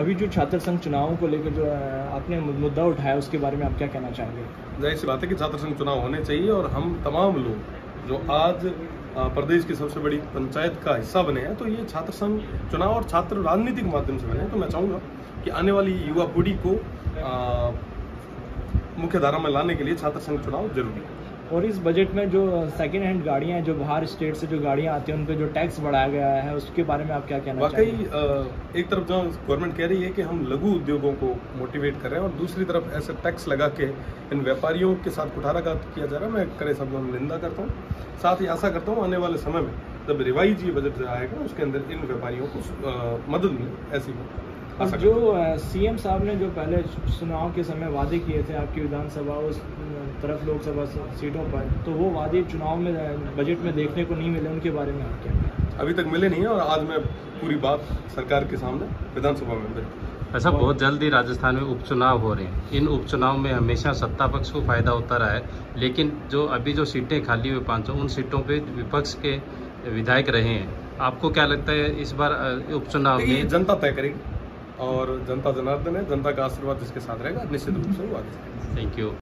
अभी जो छात्र संघ चुनावों को लेकर जो आपने मुद्दा उठाया, उसके बारे में आप क्या कहना चाहेंगे? ज़ाहिर सी बात है कि छात्र संघ चुनाव होने चाहिए और हम तमाम लोग जो आज प्रदेश की सबसे बड़ी पंचायत का हिस्सा बने हैं तो ये छात्र संघ चुनाव और छात्र राजनीतिक माध्यम से बने हैं तो मैं चाहूँगा कि आने वाली युवा पीढ़ी को मुख्य धारा में लाने के लिए छात्र संघ चुनाव ज़रूरी है। और इस बजट में जो सेकेंड हैंड गाड़ियाँ हैं जो बाहर स्टेट से जो गाड़ियाँ आती हैं उन पर जो टैक्स बढ़ाया गया है उसके बारे में आप क्या कहना वाकई चाहेंगे? एक तरफ़ जहाँ गवर्नमेंट कह रही है कि हम लघु उद्योगों को मोटिवेट कर रहे हैं और दूसरी तरफ़ ऐसे टैक्स लगा के इन व्यापारियों के साथ कुठाराघात किया जा रहा है। मैं करे में निंदा करता हूँ। साथ ही आशा करता हूँ आने वाले समय में जब रिवाइज ये बजट आएगा उसके अंदर इन व्यापारियों को मदद मिले ऐसी आशा जो सीएम साहब ने जो पहले चुनाव के समय वादे किए थे आपकी विधानसभा उस तरफ़ लोकसभा सीटों पर तो वो वादे चुनाव में बजट में देखने को नहीं मिले उनके बारे में आप क्या अभी तक मिले नहीं है और आज मैं पूरी बात सरकार के सामने विधानसभा में। ऐसा बहुत जल्दी राजस्थान में उपचुनाव हो रहे हैं। इन उपचुनाव में हमेशा सत्ता पक्ष को फ़ायदा होता रहा है लेकिन जो अभी जो सीटें खाली हुई पाँचों उन सीटों पे विपक्ष के विधायक रहे हैं। आपको क्या लगता है इस बार उपचुनाव में? जनता तय करेगी। और जनता जनार्दन है, जनता का आशीर्वाद इसके साथ रहेगा, निश्चित रूप से वो आगे थैंक यू